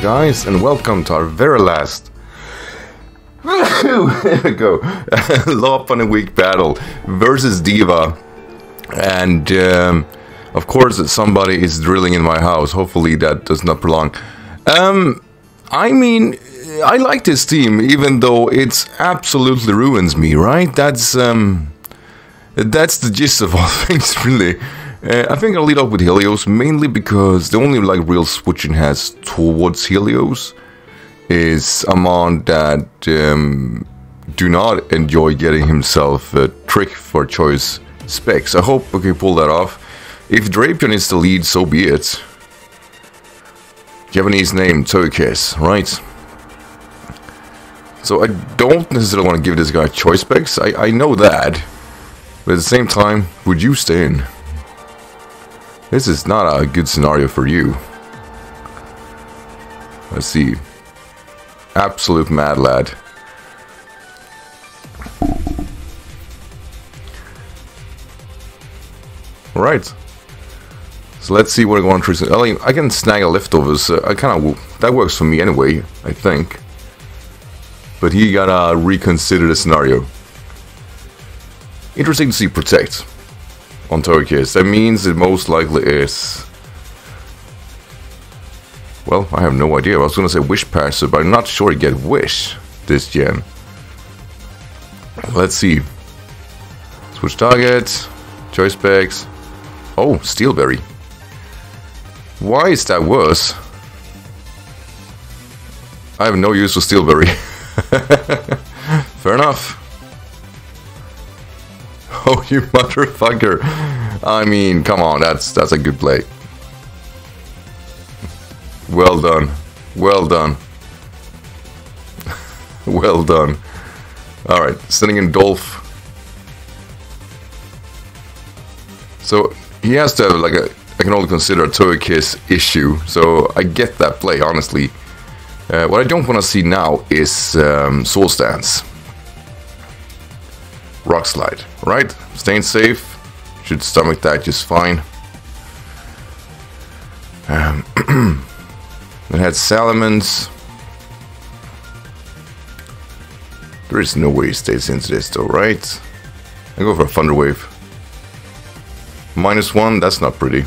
guys, and welcome to our very last. go. Lopunny Week battle versus Diva. And, um, of course, somebody is drilling in my house. Hopefully, that does not prolong. Um, I mean, I like this team, even though it's absolutely ruins me, right? That's, um, that's the gist of all things, really. Uh, I think I'll lead off with Helios, mainly because the only like real switching has towards Helios is Amon that um, do not enjoy getting himself a trick for choice specs. I hope we can pull that off. If Drapion is the lead, so be it. Japanese name, Togekiss, right? So I don't necessarily want to give this guy choice specs, I, I know that. But at the same time, would you stay in? This is not a good scenario for you. Let's see. Absolute mad lad. Alright. So let's see what I'm going through. I, I can snag a leftovers. Uh, I kind of that works for me anyway. I think. But he gotta reconsider the scenario. Interesting to see protect on Togekiss. That means it most likely is... Well, I have no idea. I was gonna say Wish Passive, but I'm not sure you get Wish this gen. Let's see. Switch targets. Choice specs. Oh, Steelberry. Why is that worse? I have no use for Steelberry. Fair enough. Oh, you motherfucker. I mean, come on, that's that's a good play. Well done. Well done. well done. Alright, sending in Dolph. So, he has to have, like, a, I can only consider a Togekiss issue, so I get that play, honestly. Uh, what I don't want to see now is um, Soul Stance. Rock Slide, right? Staying safe. Should stomach that just fine. Um, it had Salamence. There is no way he stays into this though, right? I go for a Thunder Wave. Minus one, that's not pretty.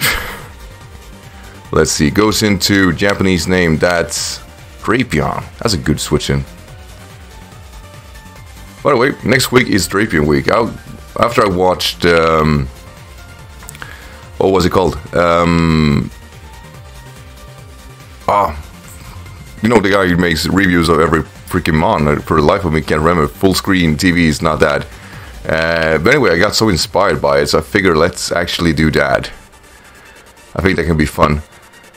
Let's see, goes into Japanese name, that's Drapion. That's a good switch in. By the way, next week is Drapion week. I'll, after I watched, um, what was it called? Um, ah, you know the guy who makes reviews of every freaking mon. For the life of me, can't remember. Full screen TV is not that. Uh, but anyway, I got so inspired by it, so I figured let's actually do that. I think that can be fun.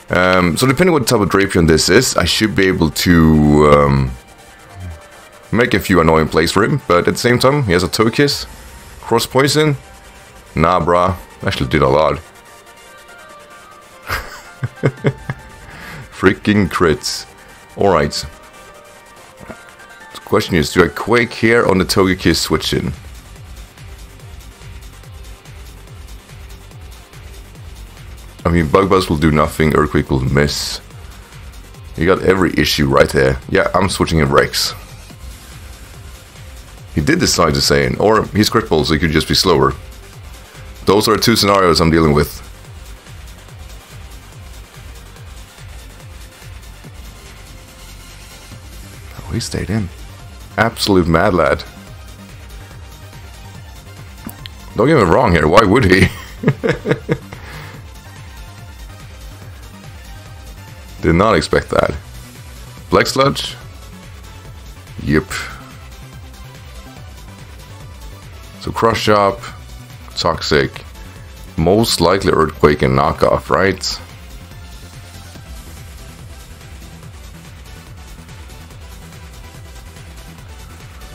Um, so depending what type of Drapion this is, I should be able to um, make a few annoying plays for him, but at the same time, he has a Togekiss, Cross Poison. Nah, brah. Actually did a lot. Freaking crits. Alright. The question is, do I Quake here on the Togekiss switch in? I mean, Bug Buzz will do nothing, Earthquake will miss. You got every issue right there. Yeah, I'm switching in Rex. He did decide to say or he's crippled, so he could just be slower. Those are two scenarios I'm dealing with. Oh, he stayed in. Absolute mad lad. Don't get me wrong here, why would he? Did not expect that. Black Sludge? Yep. So Crush Shop, Toxic, most likely Earthquake and Knockoff, right?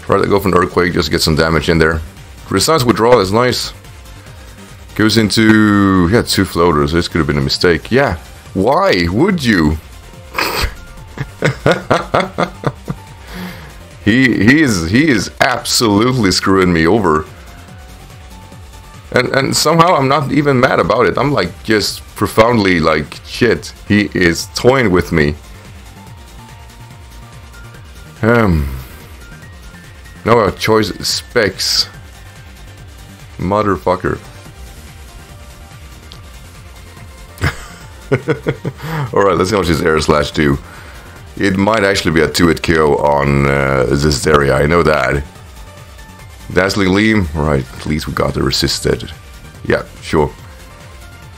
Try to go for an Earthquake, just get some damage in there. Precise withdrawal is nice. Goes into... yeah, two floaters, this could have been a mistake. Yeah, why would you? he he is he is absolutely screwing me over. And, and somehow I'm not even mad about it. I'm like just profoundly like, shit, he is toying with me. Um, now our choice specs. Motherfucker. Alright, let's see how much this air slash do. It might actually be a 2-hit KO on uh, this area, I know that. Dazzling Gleam, right, at least we got the resisted. Yeah, sure.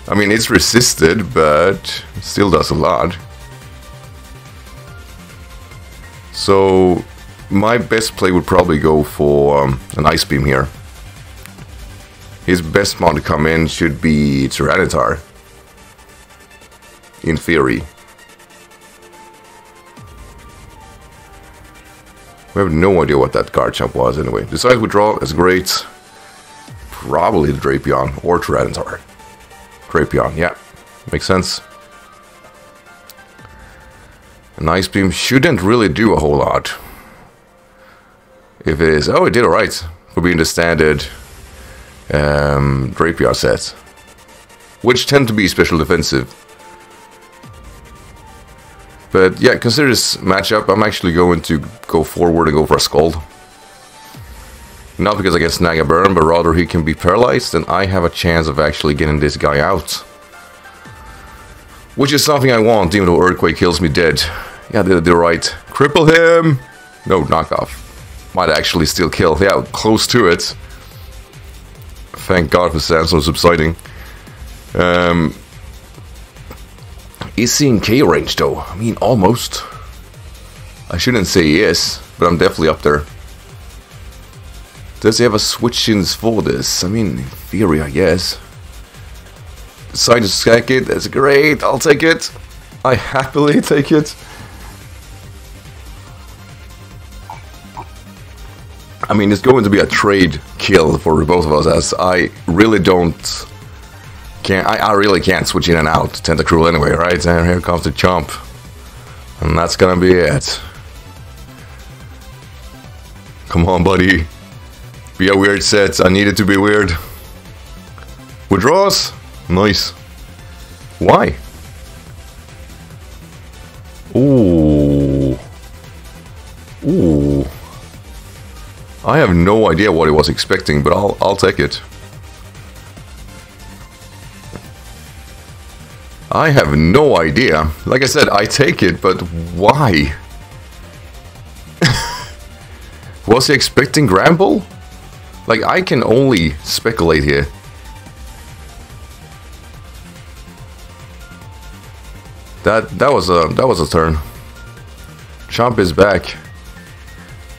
I mean, it's resisted, but still does a lot. So, my best play would probably go for um, an Ice Beam here. His best mod to come in should be Tyranitar. In theory. We have no idea what that Garchomp was anyway. Besides withdrawal, is great. Probably the Drapion or Tyranitar. Drapion, yeah. Makes sense. An Ice Beam shouldn't really do a whole lot. If it is... Oh, it did alright for being the standard um, Drapion set. Which tend to be special defensive. But yeah, consider this matchup. I'm actually going to go forward and go for a Scald. Not because I can snag a burn, but rather he can be paralyzed and I have a chance of actually getting this guy out. Which is something I want, even though Earthquake kills me dead. Yeah, they did right. Cripple him! No, knockoff. Might actually still kill. Yeah, close to it. Thank God for Sandstorm subsiding. Um, is he in K range though? I mean, almost. I shouldn't say yes, but I'm definitely up there. Does he have a switch-ins for this? I mean, in theory, I guess. Decide to stack it, that's great, I'll take it. I happily take it. I mean, it's going to be a trade kill for both of us, as I really don't can't I, I really can't switch in and out Tentacruel anyway, right? And here comes the chomp. And that's gonna be it. Come on, buddy. Be a weird set. I need it to be weird. Withdraws? Nice. Why? Ooh. Ooh. I have no idea what he was expecting, but I'll I'll take it. I have no idea. Like I said, I take it, but why? Was he expecting Granbull? Like, I can only speculate here. That that was a that was a turn. Chomp is back.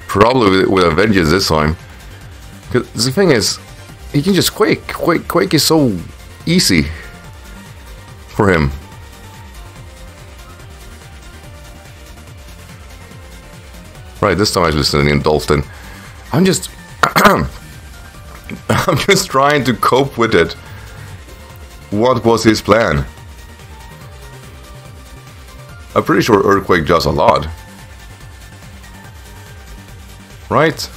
Probably with, with a vengeance this time. Cause the thing is, he can just quake. Quake quake is so easy for him. Right, this time I just listening in Dolphin. I'm just... I'm just trying to cope with it. What was his plan? I'm pretty sure Earthquake does a lot. Right?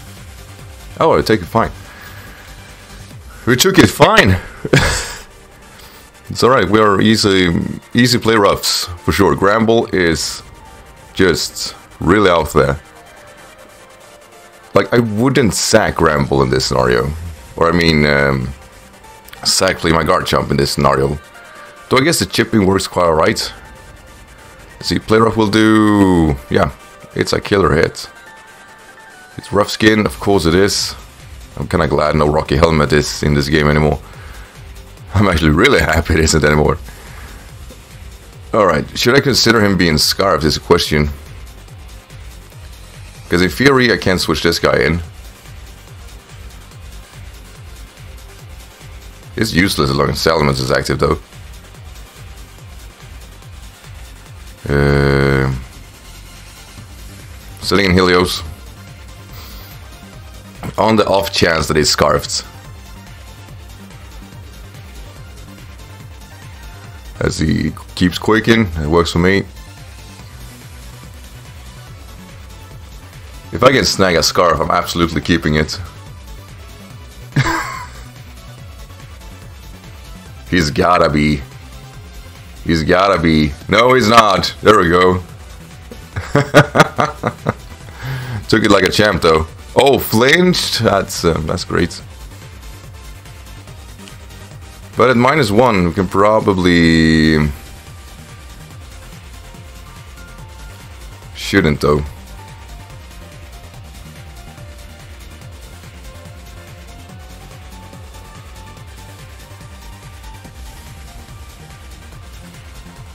Oh, I take it fine. We took it fine. It's alright, we are easy easy play roughs, for sure. Granbull is just really out there. Like, I wouldn't sack Granbull in this scenario. Or, I mean, um, sack play my Garchomp in this scenario. Though I guess the chipping works quite alright. See, play rough will do... Yeah, it's a killer hit. It's rough skin, of course it is. I'm kinda glad no Rocky Helmet is in this game anymore. I'm actually really happy it isn't anymore. Alright, should I consider him being scarfed is a question. Because in theory I can't switch this guy in. It's useless as long as Salamence is active though. Uh, sitting in Helios. On the off chance that he's scarfed. As he keeps quaking. It works for me. If I can snag a scarf, I'm absolutely keeping it. He's gotta be. He's gotta be. No, he's not. There we go. Took it like a champ, though. Oh, flinched. That's um, that's great. But at minus one, we can probably shouldn't though.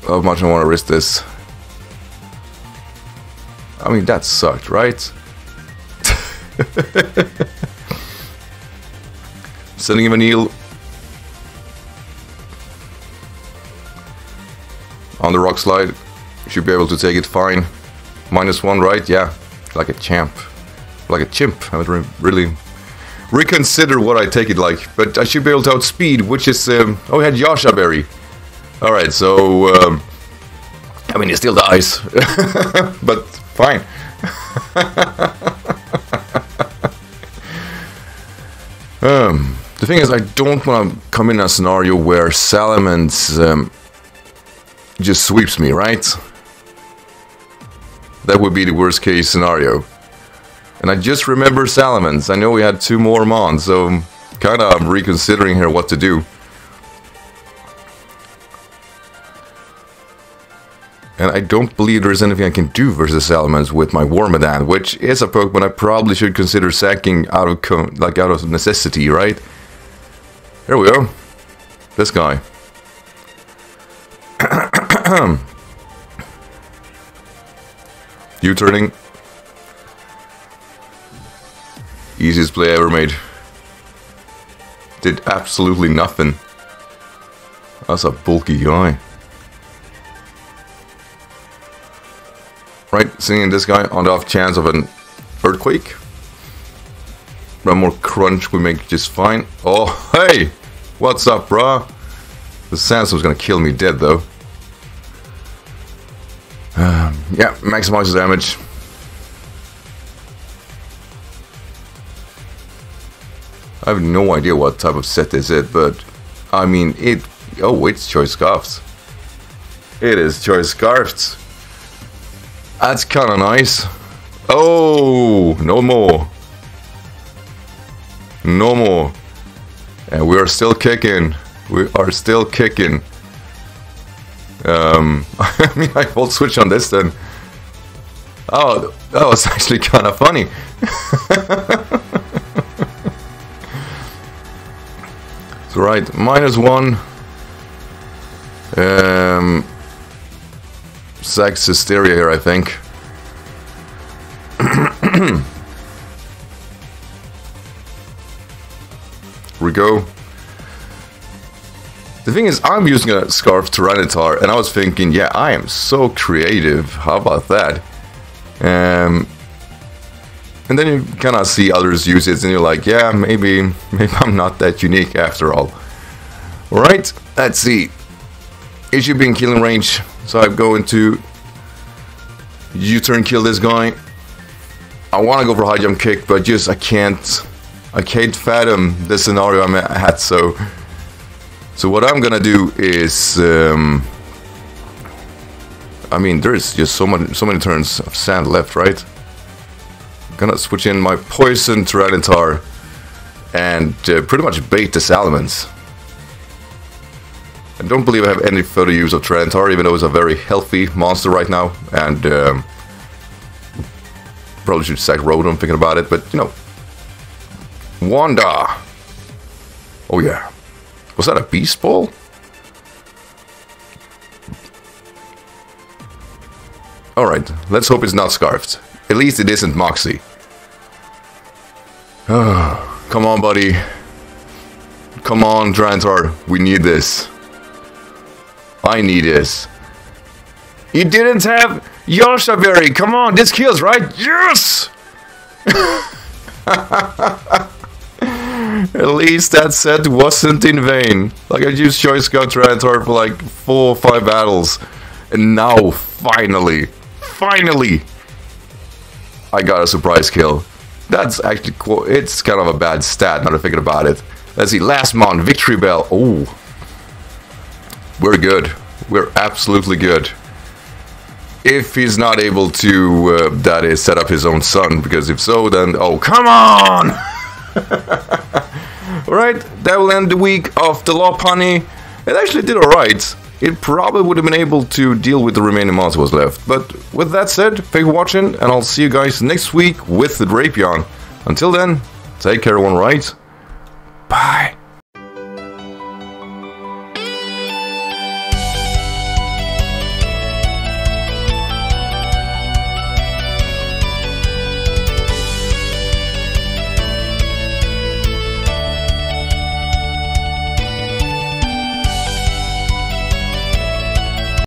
How much I want to risk this? I mean, that sucked, right? Sending him an kneel. On the rock slide. You Should be able to take it fine. Minus one, right? Yeah. Like a champ. Like a chimp. I would re really reconsider what I take it like. But I should be able to outspeed, which is... Um, oh, we had Yasha Berry. Alright, so... Um, I mean, he still dies. but fine. um, the thing is, I don't want to come in a scenario where Salamence um, just sweeps me, right? That would be the worst case scenario. And I just remember Salamence. I know we had two more Mons, so I'm kind of reconsidering here what to do. And I don't believe there's anything I can do versus Salamence with my Wormadam, which is a Pokemon I probably should consider sacking out of like out of necessity, right? Here we go. This guy. U-turning. Easiest play I ever made. Did absolutely nothing. That's a bulky guy. Right, seeing this guy on the off chance of an earthquake. One more crunch we make just fine. Oh, hey! What's up, brah? The Sandstorm's gonna kill me dead, though. Um, yeah, maximize the damage. I have no idea what type of set is it, but I mean, it. Oh, it's Choice Scarfs. It is Choice Scarfs. That's kind of nice. Oh, no more. No more. And we are still kicking. We are still kicking. Um, I mean, I will switch on this then. Oh, that was actually kind of funny. so right, minus one. Um, sex hysteria here, I think. we go. The thing is, I'm using a Scarf Tyranitar, and I was thinking, yeah, I am so creative. How about that? Um, and then you kind of see others use it, and you're like, yeah, maybe, maybe I'm not that unique after all. All right, let's see. It should be in killing range, so I go into U-turn, kill this guy. I want to go for high jump kick, but just I can't, I can't fathom the scenario I'm at. So, so what I'm gonna do is, um, I mean, there's just so many, so many turns of sand left, right? I'm gonna switch in my poison Tyranitar and uh, pretty much bait the Salamence. I don't believe I have any further use of Tyranitar, even though it's a very healthy monster right now. And um, probably should sack Rotom thinking about it, but you know. Wanda! Oh yeah. Was that a Beast Ball? Alright, let's hope it's not Scarfed. At least it isn't Moxie. Come on, buddy. Come on, Trantar. We need this. I need this. You didn't have Yasha Berry. Come on, this kills, right? Yes! At least that set wasn't in vain. Like I used Choice Scarf Tyranitar for like four or five battles. And now, finally, finally, I got a surprise kill. That's actually cool. It's kind of a bad stat now that thinking about it. Let's see, last mon, bell. Oh. we're good. We're absolutely good. If he's not able to, uh, that is, set up his own sun, because if so, then oh come on! Alright, that will end the week of the Lopunny. It actually did alright. It probably would have been able to deal with the remaining monster was left. But with that said, thank you for watching, and I'll see you guys next week with the Drapion. Until then, take care everyone, right? Bye.